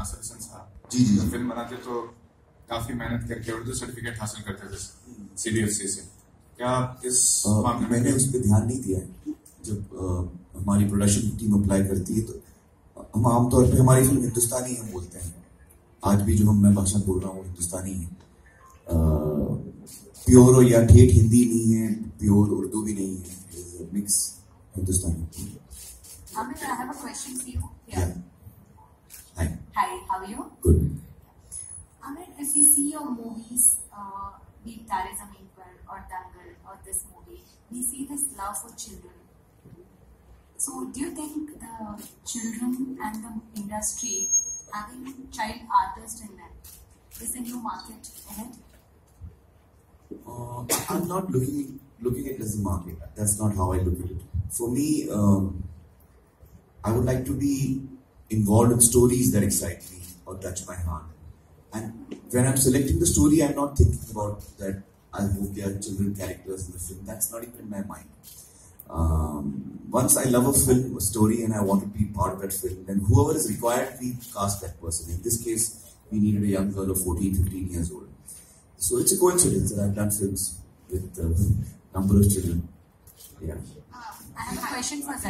हसन साहब जी, जी। जब फ़िल्म बनाते तो काफ़ी मेहनत करके उर्दू सर्टिफिकेट हासिल करते थे सीडीएफसी से। क्या इस मामले में मैंने उस पर ध्यान नहीं दिया जब अ, हमारी प्रोडक्शन टीम अप्लाई करती है तो हम आमतौर पे हमारी फ़िल्म हिंदुस्तानी हम बोलते हैं। आज भी जो हम मैं भाषा बोल रहा हूँ वो हिंदुस्तानी है। प्योर और या ठेठ हिंदी नहीं है प्योर उर्दू भी नहीं है mix Hindustani. I have a question for you. Hi, are you? Amit, if we see your movies, uh, be it Tare Zameen or Dangal or this movie, we see this love for children. So, do you think the children and the industry having child artists in them is a new market ahead? Uh, I'm not looking looking at it as a market. That's not how I look at it. For me, um, I would like to be involved in stories that excite me or touch my heart. And when I'm selecting the story, I'm not thinking about that. I hope there are children characters in the film. That's not even in my mind. Um, once I love a film, a story, and I want to be part of that film, then whoever is required, we cast that person. In this case, we needed a young girl of 14, 15 years old. So it's a coincidence that I've done films with a number of children. Yeah. Uh, I have a question for Zaira.